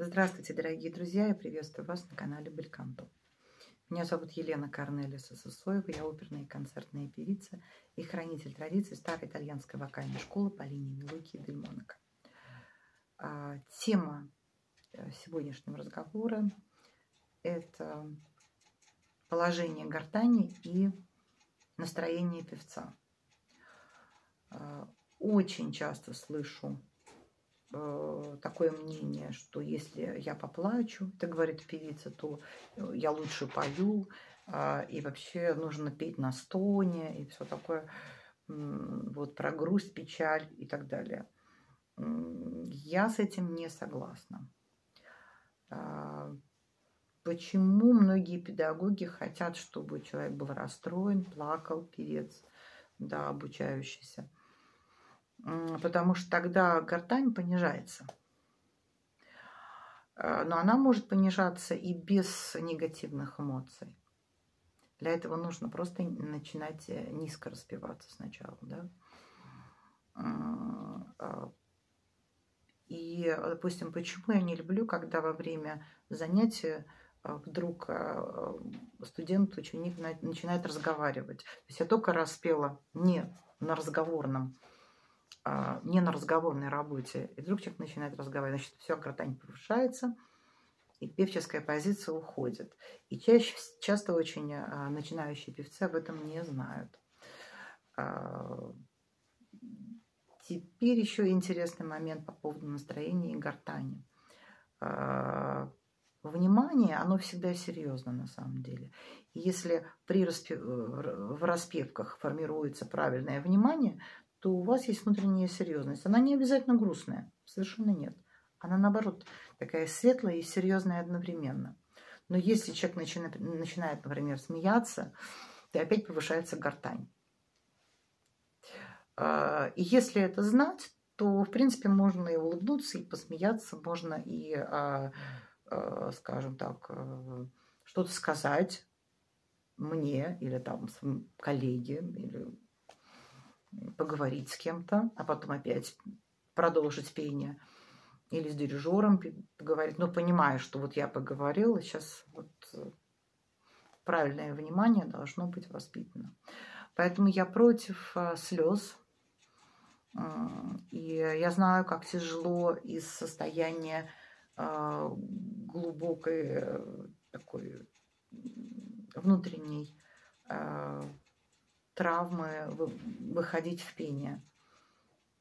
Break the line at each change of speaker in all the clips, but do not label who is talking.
Здравствуйте, дорогие друзья! Я приветствую вас на канале Бельканто. Меня зовут Елена Корнелия Сосоева. Я оперная и концертная певица и хранитель традиций старой итальянской вокальной школы по линии Милуки и Дель Монако. А, тема э, сегодняшнего разговора – это положение гортани и настроение певца. А, очень часто слышу э, такое мнение, что если я поплачу, это говорит певица, то э, я лучше пою, э, и вообще нужно петь на стоне, и все такое, вот про грусть, печаль и так далее. Я с этим не согласна. Э, почему многие педагоги хотят, чтобы человек был расстроен, плакал, певец, да, обучающийся? Потому что тогда гортань понижается. Э, но она может понижаться и без негативных эмоций. Для этого нужно просто начинать э, низко распеваться сначала. Да? А, и, допустим, почему я не люблю, когда во время занятия э, вдруг студент, ученик начинает разговаривать. То есть я только распела не на разговорном не на разговорной работе, и вдруг человек начинает разговаривать, значит, все, гортань повышается, и певческая позиция уходит. И чаще, часто очень а, начинающие певцы об этом не знают. А, теперь еще интересный момент по поводу настроения и гортани. Внимание, оно всегда серьезно на самом деле. Если при распев... в распевках формируется правильное внимание, то у вас есть внутренняя серьезность. Она не обязательно грустная, совершенно нет. Она, наоборот, такая светлая и серьезная одновременно. Но если человек начинает, начинает например, смеяться, то опять повышается гортань. А, и если это знать, то, в принципе, можно и улыбнуться, и посмеяться, можно и, а, а, скажем так, что-то сказать мне или там коллеге, или поговорить с кем-то, а потом опять продолжить пение. Или с дирижером поговорить. Но понимая, что вот я поговорила, сейчас вот э, правильное внимание должно быть воспитано. Поэтому я против э, слез. И я знаю, как тяжело из состояния э, глубокой такой внутренней травмы выходить в пение.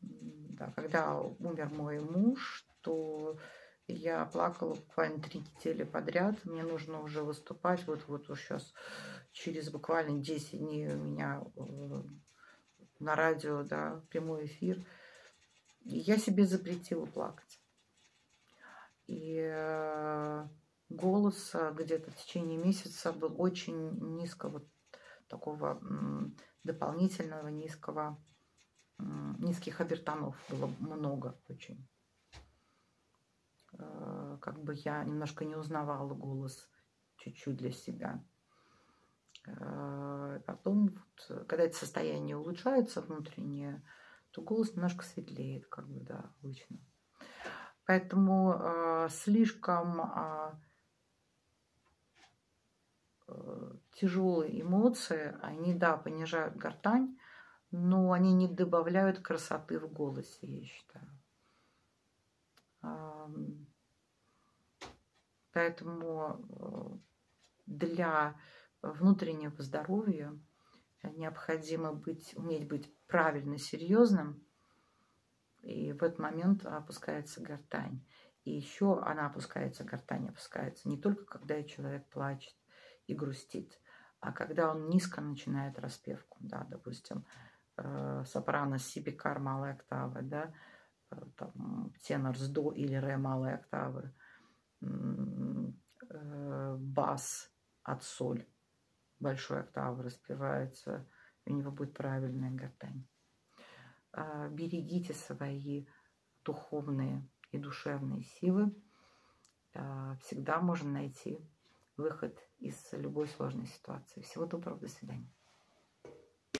Да, когда умер мой муж, то я плакала буквально три недели подряд. Мне нужно уже выступать. Вот, вот уж сейчас через буквально 10 дней у меня э, на радио, да, прямой эфир. И я себе запретила плакать. И э, голос где-то в течение месяца был очень низко, вот такого дополнительного низкого, низких обертонов было много очень. Э, как бы я немножко не узнавала голос чуть-чуть для себя. Э, потом, вот, когда это состояние улучшается внутреннее, то голос немножко светлеет, как бы, да, обычно. Поэтому э, слишком э, Э, тяжелые эмоции, они, да, понижают гортань, но они не добавляют красоты в голосе, я считаю. Поэтому э, для внутреннего здоровья необходимо быть, уметь быть правильно серьезным, и в этот момент опускается гортань. И еще она опускается, гортань опускается не только когда человек плачет, и грустит. А когда он низко начинает распевку, да, допустим, э, сопрано си бикар малой октавы, да, э, там, тенор с до или ре малой октавы, э, бас от соль большой октавы распевается, у него будет правильная гортань. Э, берегите свои духовные и душевные силы. Э, всегда можно найти выход из любой сложной ситуации. Всего доброго, до свидания.